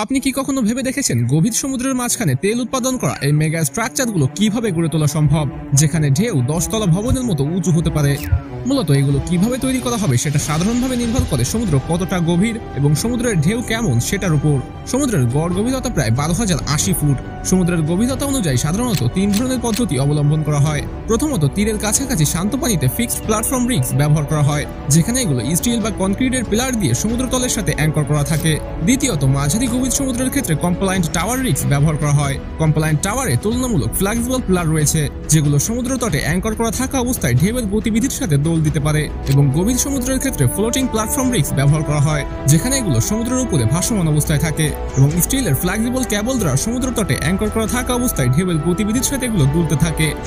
আপনি কি কখনো ভেবে দেখেছেন গভীর সমুদ্রের মাঝখানে তেল উৎপাদন করা এই মেগা স্ট্রাকচারগুলো কীভাবে গড়ে তোলা সম্ভব? যেখানে ঢেউ দশতলা ভবনের মতো উঁচু হতে পারে। মূলত এগুলো কীভাবে তৈরি করা হবে সেটা সাধারণভাবে নির্ভর করে সমুদ্র কতটা গভীর এবং সমুদ্রের ঢেউ কেমন সেটার উপর। সমুদ্রের গড় গভীরতা প্রায় বারো হাজার আশি ফুট। সমুদ্রের গভীরতা অনুযায়ী সাধারণত তিন ধরনের পদ্ধতি অবলম্বন করা হয়। প্রথমত তীরের কাছাকাছি শান্ত পানিতে ফিক্সড প্ল্যাটফর্ম রিক্স ব্যবহার করা হয়, যেখানে এগুলো স্টিল বা কনক্রিটের পিলার দিয়ে সমুদ্রতলের সাথে অ্যাঙ্কর করা থাকে। দ্বিতীয়ত মাঝারি গভীর সমুদ্রের ক্ষেত্রে কম্প্লায়েন্ট টাওয়ার রিগস ব্যবহার করা হয়। কম্প্লায়েন্ট টাওয়ারে তুলনামূলক ফ্লেক্সিবল পিলার রয়েছে, যেগুলো সমুদ্র তটে অ্যাঙ্কর করা থাকা অবস্থায় ঢেউয়ের গতিবিধির সাথে দোল দিতে পারে এবং গভীর সমুদ্রের ক্ষেত্রে ফ্লোটিং প্ল্যাটফর্ম রিক্স ব্যবহার করা হয়, যেখানে এগুলো সমুদ্রের উপরে ভাসমান অবস্থায় থাকে এবং স্টিলের ফ্লেক্সিবল ক্যাবল দ্বারা সমুদ্র তটে অ্যাঙ্কর করা থাকা অবস্থায় ঢেউয়ের গতিবিধির সাথে এগুলো দুলতে থাকে।